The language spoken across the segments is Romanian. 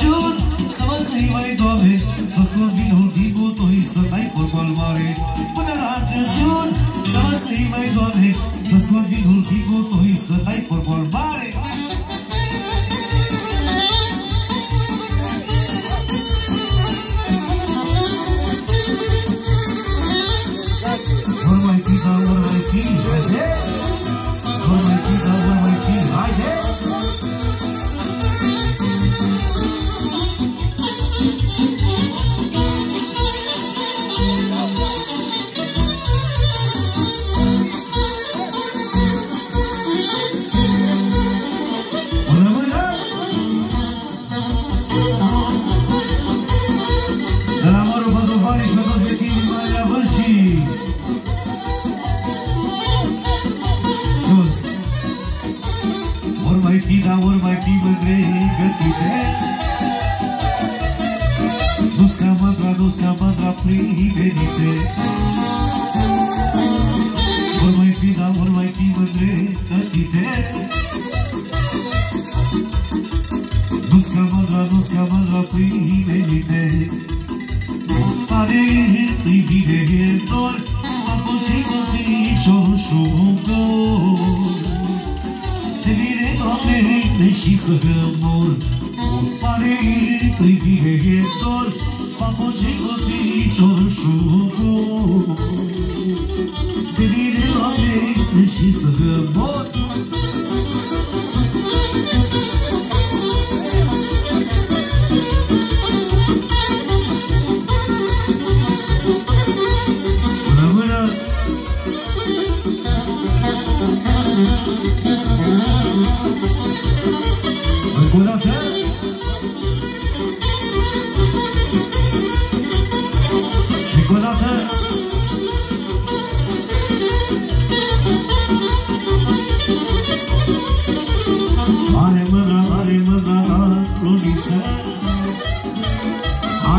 Ciut, să vă ții, măi, Doamne Să scot vinul din butoi Să dai fotbal mare Până la Crăciun Să vă ții, măi, Doamne Să scot vinul din butoi Să dai fotbal mare Vor mai fi, dar vor mai fi Yeah! सीधा और माटी बन रहे गति से नुस्खा मंत्रा नुस्खा मंत्रा प्रेम ही से। और मैं सीधा और माटी बन रहे गति से। नुस्खा मंत्रा नुस्खा मंत्रा प्रेम ही से। अरे धीरे și să rămur O pare privire e dor. Papogei cu picior și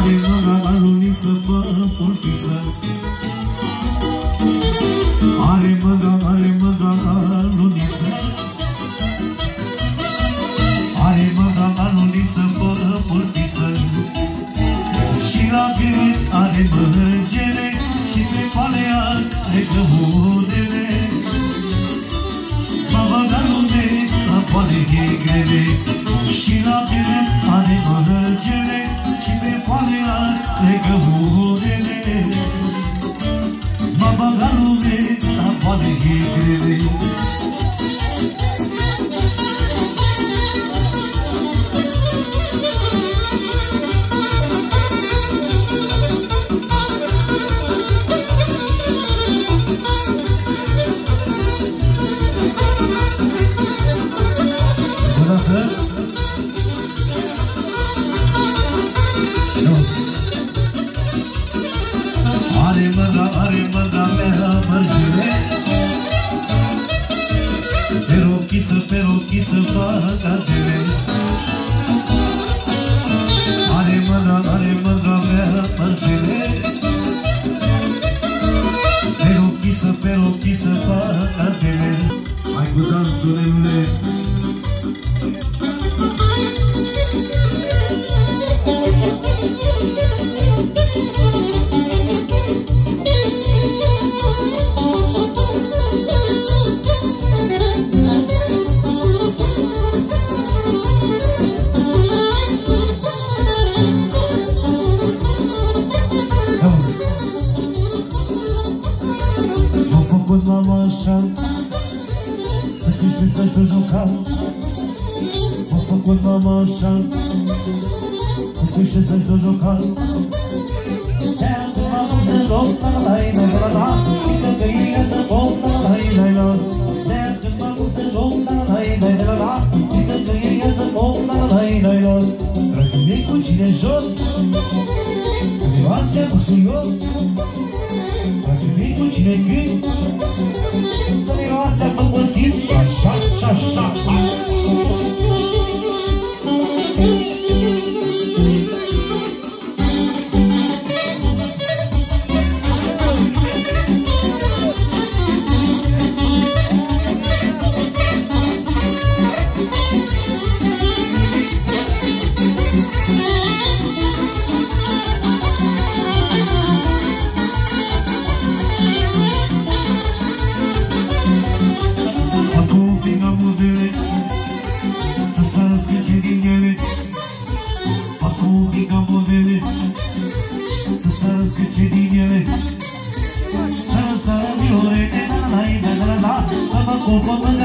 Are ora la luniță pe portiță Are mă da, are mă da la luniță Are mă da la luniță pe portiță Și la gât are mărgele Și pe palea are cămodele M-a băgat unde la poale e grele Și la gât are mărgele බිබි පලයක් එක හෝරෙනේ මම ගනුවේ පලගේ කෙරේ rochiță, pe rochiță fac adele Are mâna, are mâna și să te juca M-a făcut mama așa Să și să juca Te-am dat de loc, la la la la la Și te găină să pot, la la la la Te-am dat de loc, la la la la la la Și te să pot, la la la la Dragul mie cu cine joc? Cu nevastea, cu suioc Dragul mie cu cine gând Brasil. Chá, chá, chá, chá. 我关